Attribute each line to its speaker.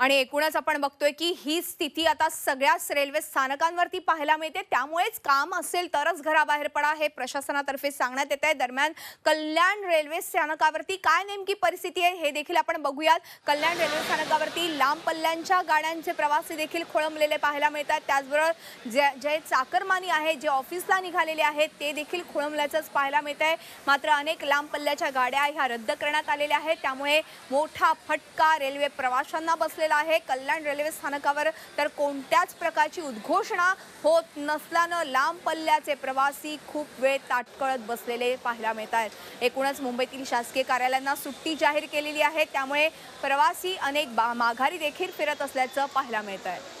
Speaker 1: आणि एकूणच आपण बघतोय की ही स्थिती आता सगळ्याच रेल्वे स्थानकांवरती पाहायला मिळते. त्यामुळेच काम असेल तरच घराबाहेर पडा हे प्रशासनातर्फे सांगण्यात येत आहे दरम्यान कल्याण रेल्वे स्थानकावरती काय नेमकी परिस्थिती आहे हे देखील आपण बघूयात. कल्याण रेल्वे स्थानकावरती लांब पल्ल्यांच्या गाड्यांचे प्रवासी देखील खोळंबलेले पाहायला मिळतात. त्याचबरोबर जे जे चाकरमानी आहे जे ऑफिसला निघालेले आहेत ते देखील खोळंबल्याचंच पाहायला मिळत आहे मात्र अनेक लांब पल्ल्याच्या गाड्या ह्या रद्द करण्यात आलेल्या आहेत. त्यामुळे मोठा फटका रेल्वे प्रवाशांना बसलेला आहे. कल्याण रेल्वे स्थानकावर तर कोणत्याच प्रकारची उद्घोषणा होत नसल्यानं लांब पल्ल्याचे प्रवासी खूप वेळ ताटकळत बसलेले पाहायला मिळत आहेत एकूणच मुंबईतील शासकीय कार्यालयांना सुट्टी जाहीर केलेली आहे. त्यामुळे प्रवासी अनेक बा माघारी देखील फिरत असल्याचं पाहायला मिळत आहे